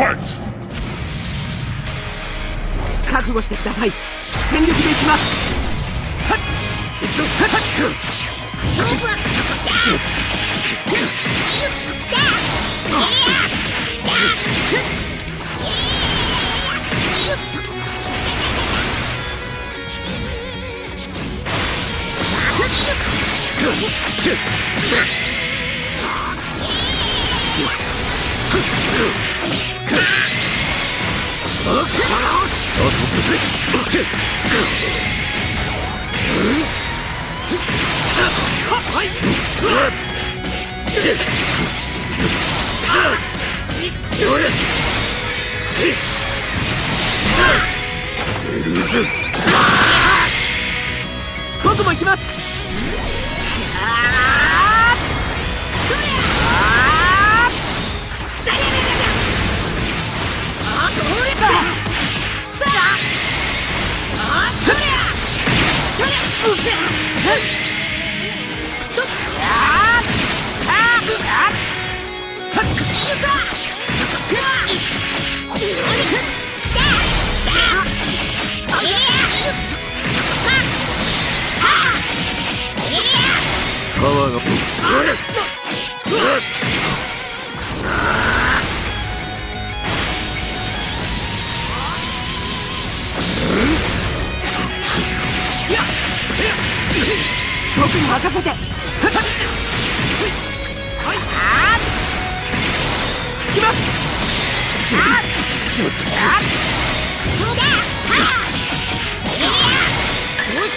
Fight! 覚悟してください。全力でいきます。勝負はそこだ僕も行きます。パったしまったそうだよし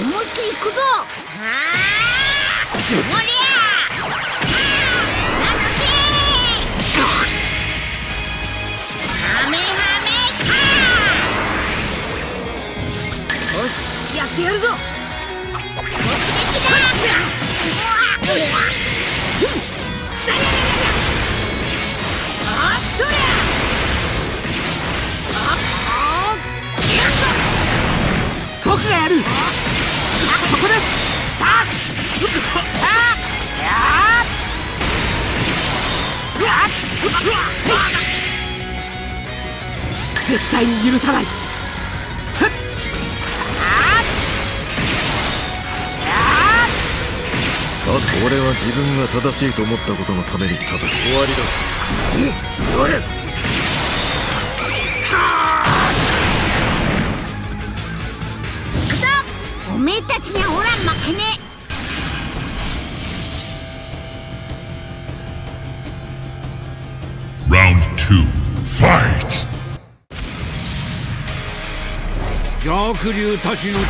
思いっきり行くぞしまったりゃなのでハメハメかよしやってやるぞ。ですた絶対に許さないあと俺は自分が正しいと思ったことのために戦う。終わりだめえたちにはほら負けねえ。たちの力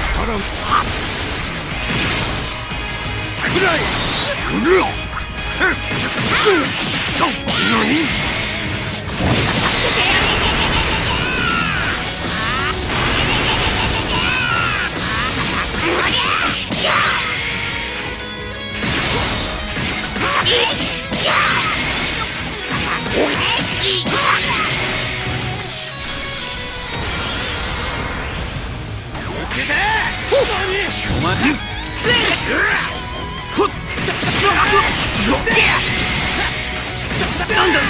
くらえ。お前なんだく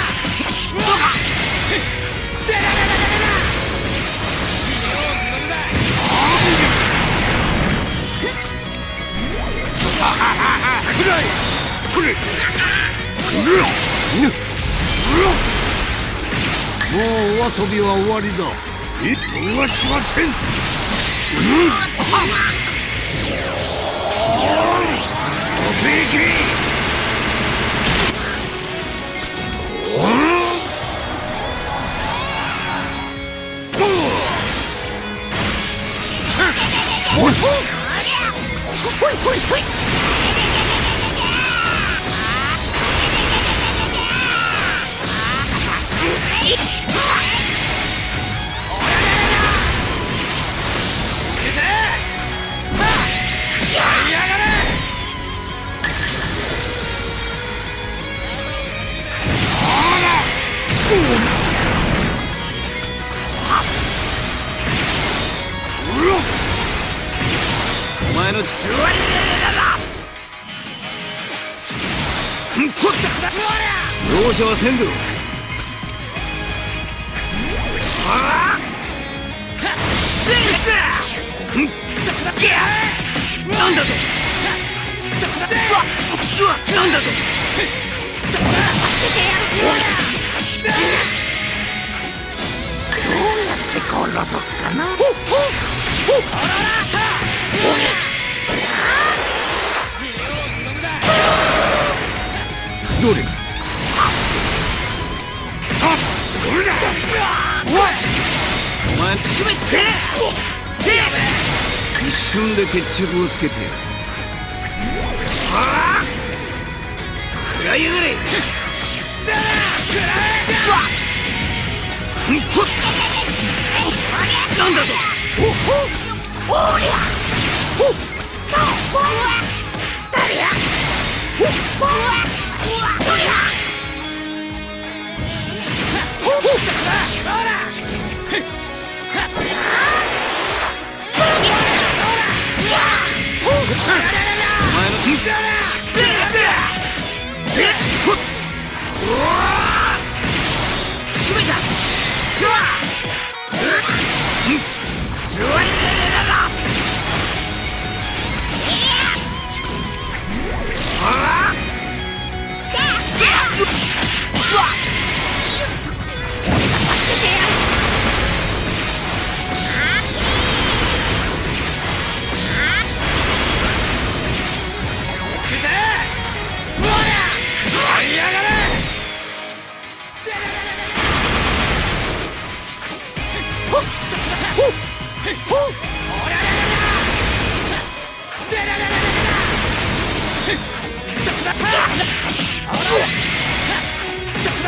遊びは終わりだ。一分はしません。お容赦はせんぞ。なんだと。なんだと。どれお前閉めて一瞬で決着をつけてやる食らいやがれなんだと閉めたどれもう一回行くぞおりゃ何ぬくらい俺だやべえおいほいほいほいほいおりゃおりゃ閉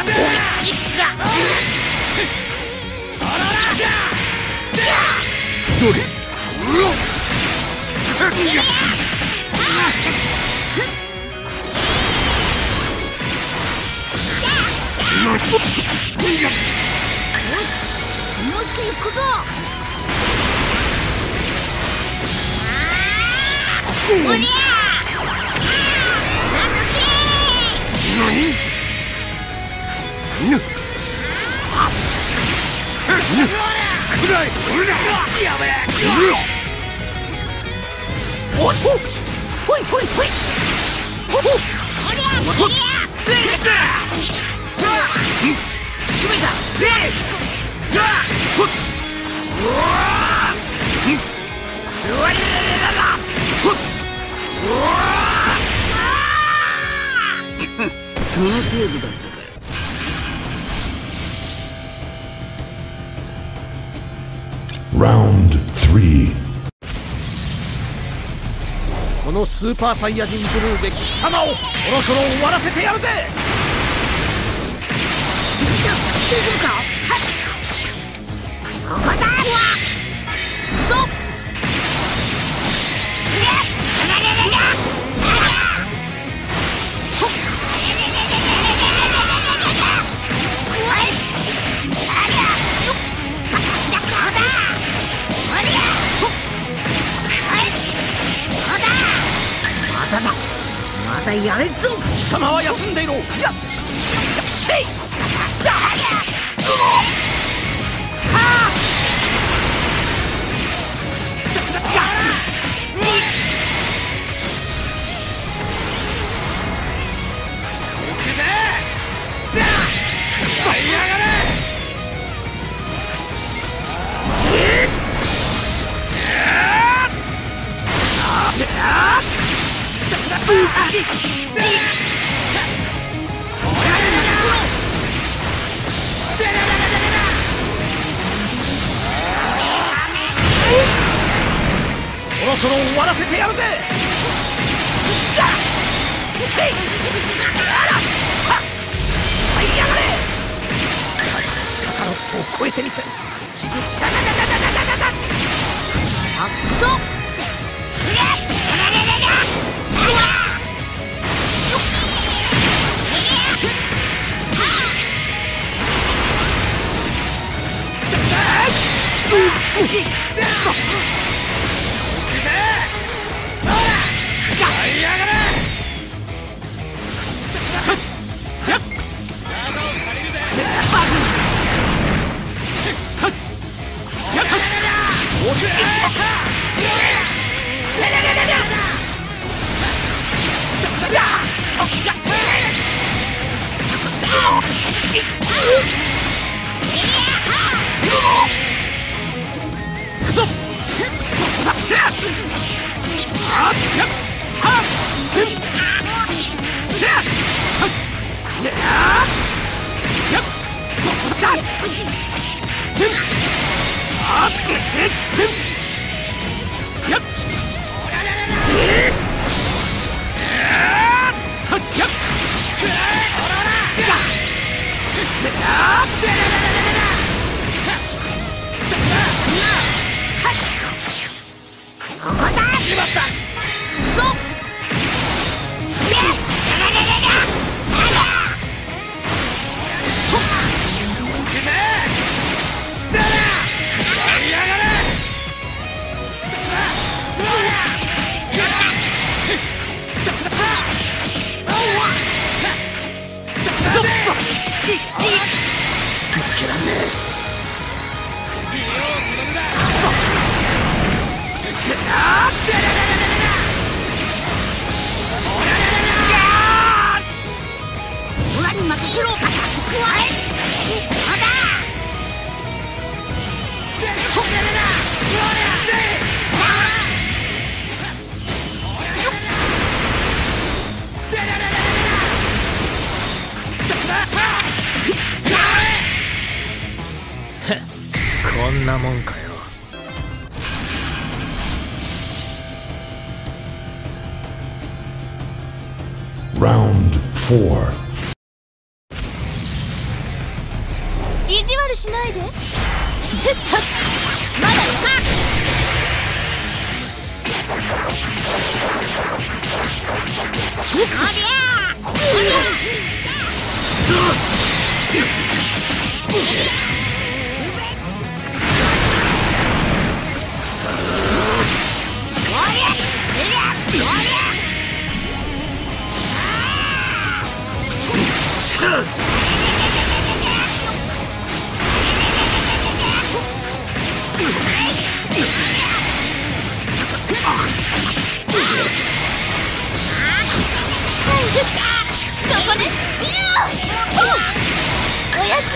めた その程度だった。Round 3このスーパーサイヤ人ブルーで貴様をそろそろ終わらせてやるぜ!大丈夫かえ Yeah! オラに任せろここはまだこんなもんかよ Round 4. まだよかおりゃ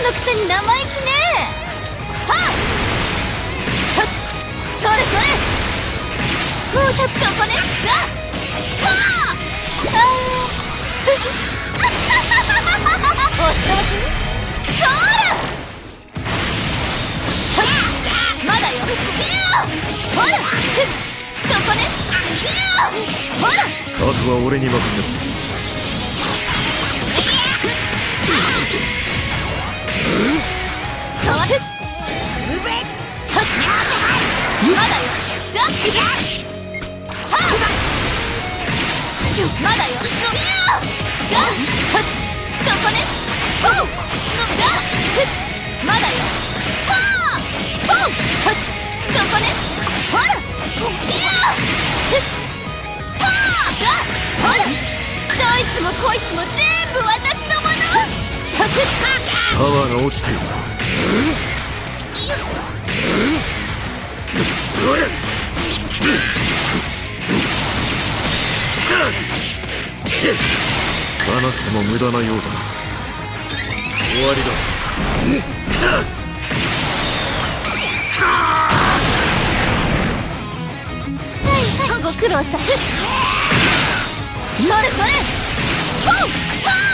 のくせに生意気ね。はっ。はっ。それそれ。もうたつそこね。だはっ。あおっさまそらまだよいやほらそこねいやほらあと。は俺に任せろこねほうだまだよ。はあほうはっそこいつも全部私のものパワーが落ちているぞ。話しても無駄なようだ。な終わりだ。はいご苦労さん。それ。それ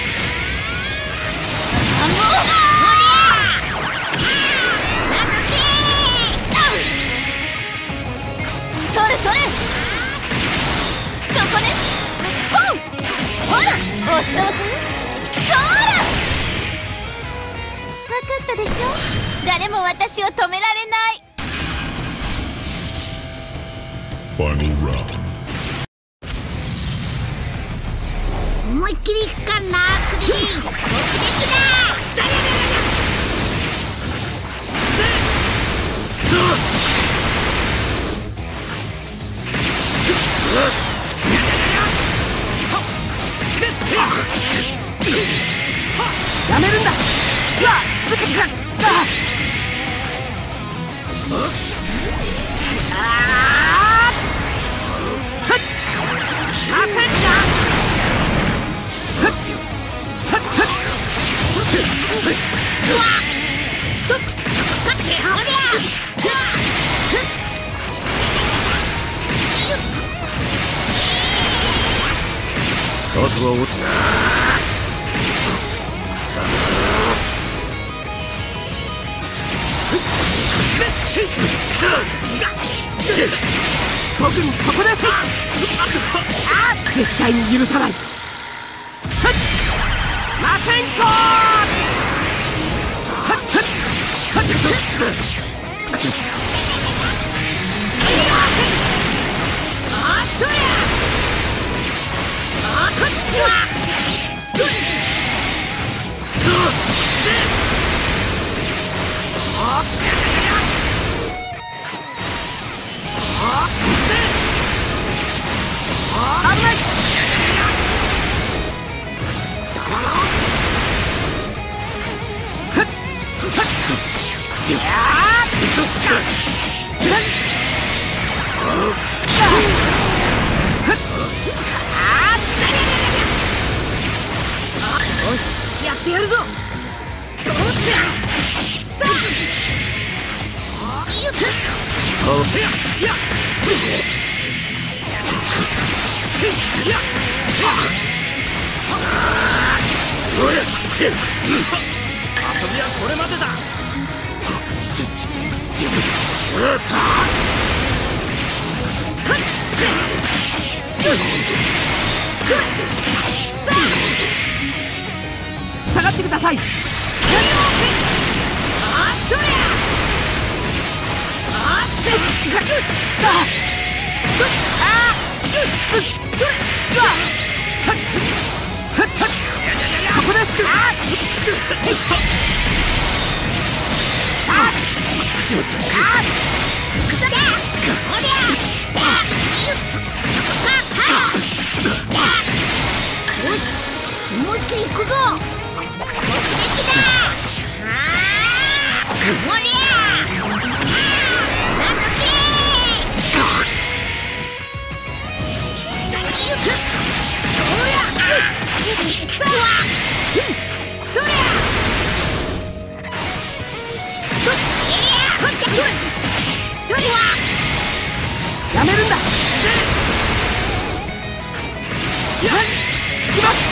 らおっそくんそらわかったでしょ？誰も私を止められない。あとは僕にそこで絶対に許さない。魔戦コ危ない下がってください。そこですしまった思いっきり行くぞ。こっちできだあーもりゃあーなんやめるんだ。行きます